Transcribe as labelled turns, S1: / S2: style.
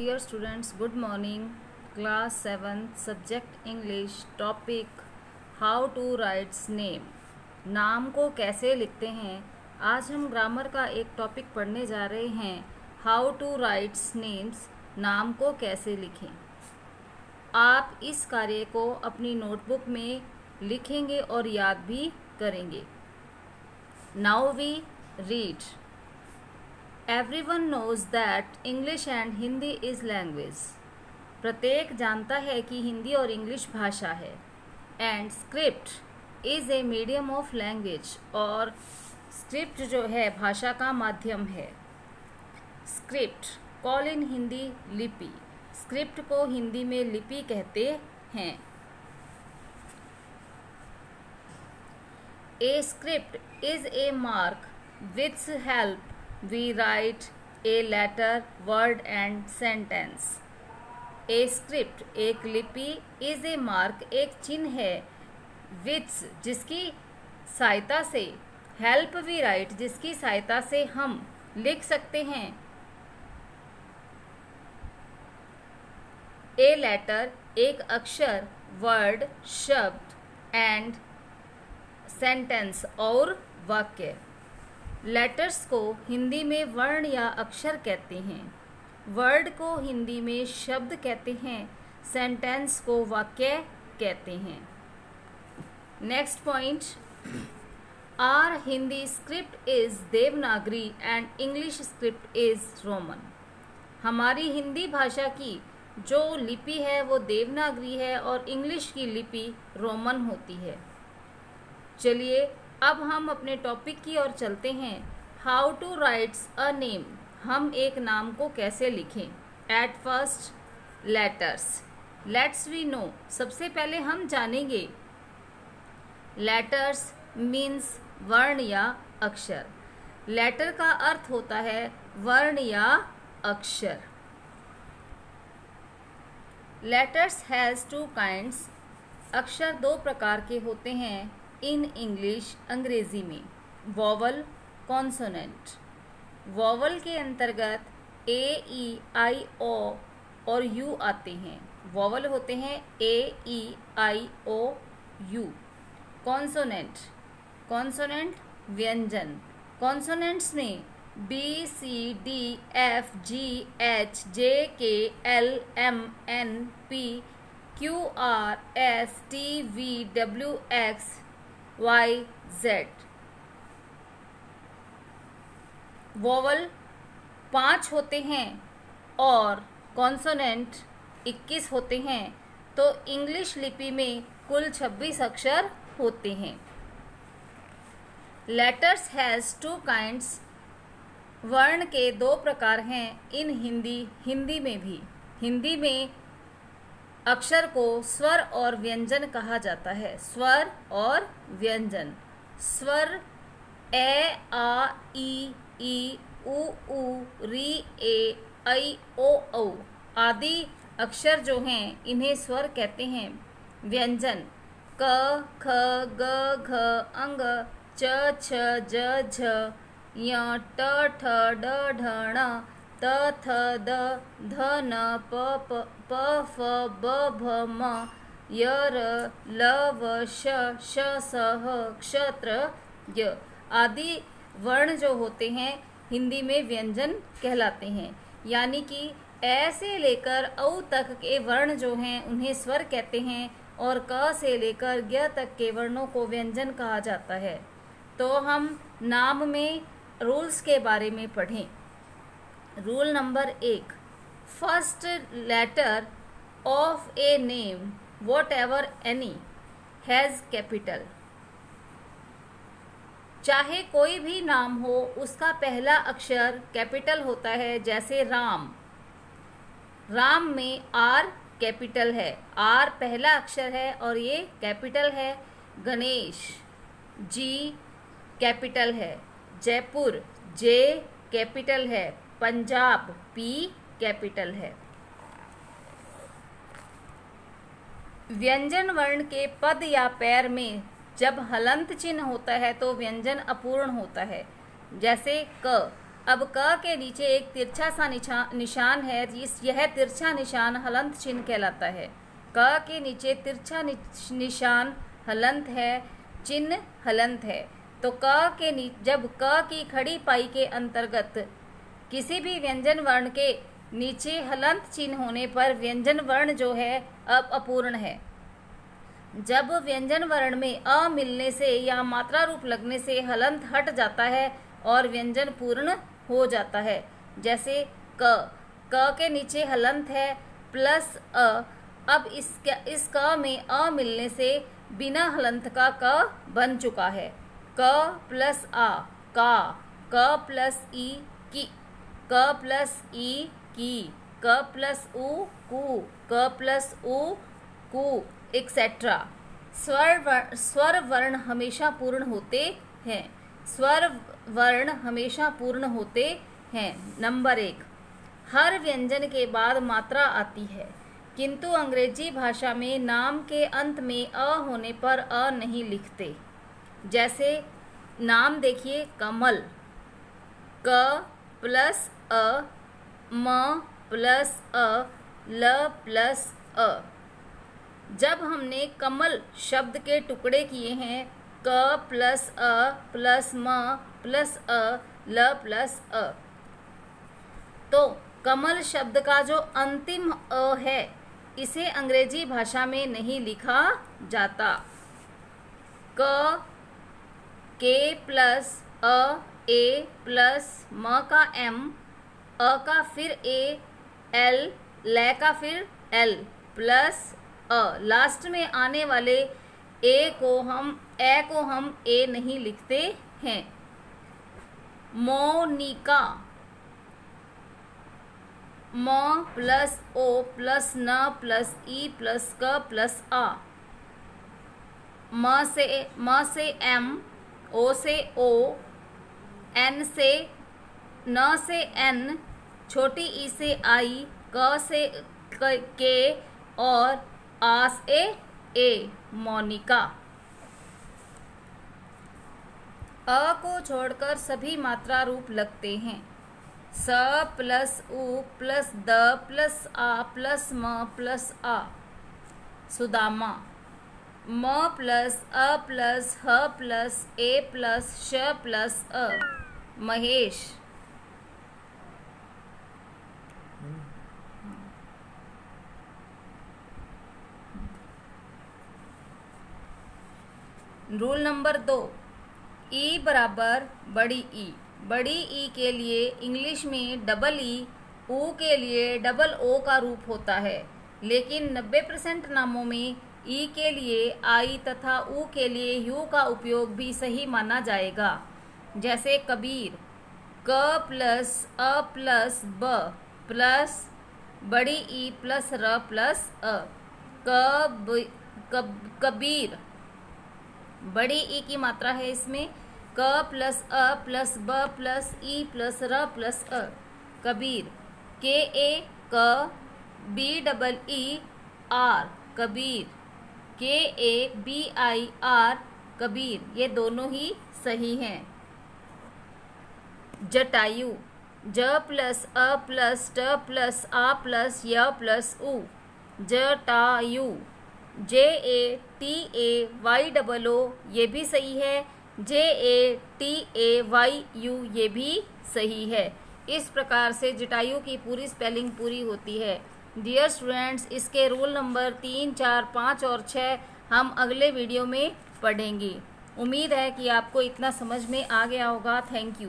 S1: Dear students, good morning. Class 7, Subject English, Topic How to write name. नाम को कैसे लिखते हैं? आज हम ग्रामर का एक टॉपिक पढ़ने जा रहे हैं. हाउ टू राइट नेम्स नाम को कैसे लिखें? आप इस कार्य को अपनी नोटबुक में लिखेंगे और याद भी करेंगे. Now we read one knows that English and Hindi is language प्रत्येक जानता है कि हिंदी और इंग्लिश भाषा है। And script is a medium of language और स्क्रिप्ट जो है भाषा का माध्यम है। स्क्रिप्ट कॉल इन हिंदी लिपि। स्क्रिप्ट को हिंदी में लिपि कहते हैं। A script is a mark with's help we write a letter, word and sentence. A script एक लिपि इज़ ए मार्क एक चिन्ह है। विथ्स जिसकी सहायता से हेल्प वी राइट जिसकी सहायता से हम लिख सकते हैं। ए लेटर एक अक्षर वर्ड शब्द एंड सेंटेंस और वाक्य। लेटर्स को हिंदी में वर्ण या अक्षर कहते हैं। वर्ड को हिंदी में शब्द कहते हैं। सेंटेंस को वाक्य कहते हैं। Next point are Hindi script is Devanagari and English script is Roman हमारी हिंदी भाषा की जो लिपि है, वो देवनागरी है और इंग्लिश की लिपि रोमन होती है। चलिए अब हम अपने टॉपिक की ओर चलते हैं। How to writes a name हम एक नाम को कैसे लिखें? At first letters let's we know सबसे पहले हम जानेंगे। लेटर्स मीन्स वर्ण या अक्षर। लेटर का अर्थ होता है वर्ण या अक्षर। लेटर्स हैज़ टू काइंड्स अक्षर दो प्रकार के होते हैं। इन इंग्लिश अंग्रेज़ी में। Vowel consonant. वॉवल के अंतर्गत ए, ई, आई, ओ और यू आते हैं। वॉवल होते हैं A, E, I, O, U. Consonant. Consonant व्यंजन। कॉन्सोनेंट्स में B, C, D, F, G, H, J, K, L, M, N, P, Q, R, S, T, V, W, X Y Z vowel पाँच होते हैं और consonant इक्कीस होते हैं तो इंग्लिश लिपि में कुल छब्बीस अक्षर होते हैं। लेटर्स हैज़ टू काइंड्स वर्ण के दो प्रकार हैं, इन हिंदी हिंदी में भी। हिंदी में अक्षर को स्वर और व्यंजन कहा जाता है। स्वर और व्यंजन। स्वर, ए, आ, ई ई, उ उ, री, ए, ऐ, ओ, औ आदि अक्षर जो हैं, इन्हें स्वर कहते हैं। व्यंजन। क, ख, ग, घ, अंग, च, छ, ज, झ, य, ट, ठ, ड, ढ, ण त थ द ध न प प प फ ब भ म य र ल व श श स ह क्षत्र य आदि वर्ण जो होते हैं, हिंदी में व्यंजन कहलाते हैं। यानी कि ऐसे लेकर औ तक के वर्ण जो हैं, उन्हें स्वर कहते हैं और क से लेकर ग तक के वर्णों को व्यंजन कहा जाता है। तो हम नाम में, रूल्स के बारे में पढ़ें। रूल नंबर एक. First letter of a name whatever any has capital चाहे कोई भी नाम हो, उसका पहला अक्षर कैपिटल होता है, जैसे राम. राम में आर कैपिटल है. आर पहला अक्षर है और ये कैपिटल है गणेश. जी कैपिटल है. जयपुर. जे कैपिटल है. पंजाब पी कैपिटल है। व्यंजन वर्ण के पद या पैर में जब हलंत चिन्ह होता है तो व्यंजन अपूर्ण होता है। जैसे क, अब क के नीचे एक तिरछा सा निशान है इस यह तिरछा निशान हलंत चिन्ह कहलाता है। क के नीचे तिरछा निशान हलंत है, चिन्ह हलंत है। तो क के नी, जब क की खड़ी पाई के अंतर्गत किसी भी व्यंजन वर्ण के नीचे हलंत चिन्ह होने पर व्यंजन वर्ण जो है, अब अपूर्ण है। जब व्यंजन वर्ण में अ मिलने से या मात्रा रूप लगने से हलंत हट जाता है और व्यंजन पूर्ण हो जाता है, जैसे क क के नीचे हलंत है प्लस अ, अब इस क में अ मिलने से बिना हलंत का क बन चुका है। क प्लस आ का, क प्लस ई, की। क प्लस ई की, क प्लस उ, कु, क प्लस उ, कु एक्सेट्रा स्वर स्वर वर्ण हमेशा पूर्ण होते हैं। स्वर वर्ण हमेशा पूर्ण होते हैं। नंबर एक, हर व्यंजन के बाद मात्रा आती है। किंतु अंग्रेज़ी भाषा में नाम के अंत में अ होने पर अ नहीं लिखते। जैसे, नाम देखिए, कमल। क प्लस अ, म प्लस अ, ल प्लस अ। जब हमने कमल शब्द के टुकड़े किए हैं, क प्लस अ, प्लस म, प्लस अ, ल प्लस अ। तो कमल शब्द का जो अंतिम अ है, इसे अंग्रेज़ी भाषा में नहीं लिखा जाता। क, के प्लस अ, ए प्लस म का एम अ का फिर ए, एल, ल का फिर एल, प्लस अ। लास्ट में आने वाले ए को हम, ए को हम ए नहीं लिखते हैं। मोनिका। म प्लस ओ प्लस न प्लस ई प्लस क प्लस आ। म से म से एम, ओ से ओ, एन से न से एन, छोटी ई से आई, क से के और आ ए ए, मोनिका। अ को छोड़कर सभी मात्रा रूप लगते हैं। स प्लस उ प्लस द प्लस आ प्लस म प्लस आ। सुदामा। म प्लस अ प्लस ह प्लस ए प्लस श प्लस अ। महेश। रूल नंबर दो ई बराबर बड़ी ई बड़ी ई के लिए इंग्लिश में डबल ई ओ के लिए डबल ओ का रूप होता है। लेकिन 90 परसेंट नामों में ई के लिए आई तथा ऊ के लिए यू का उपयोग भी सही माना जाएगा। जैसे कबीर, क प्लस अ प्लस ब प्लस बड़ी ई प्लस र प्लस अ। कब, कबीर। बड़ी ई की मात्रा है इसमें। क प्लस अ प्लस ब प्लस ई प्लस र प्लस अ। कबीर। के ए, क, B double E, R, Kabir. K A, B I, R, Kabir. ये दोनों ही सही हैं। जटायु। ज प्लस अ प्लस ट प्लस आ प्लस य प्लस उ। Jatayu. J A T A Y double O ये भी सही है। J A T A Y U ये भी सही है। इस प्रकार से जटायु की पूरी स्पेलिंग पूरी होती है। डियर स्टूडेंट्स इसके रूल नंबर तीन, चार, पाँच और छः हम अगले वीडियो में पढ़ेंगे। उम्मीद है कि आपको इतना समझ में आ गया होगा। Thank you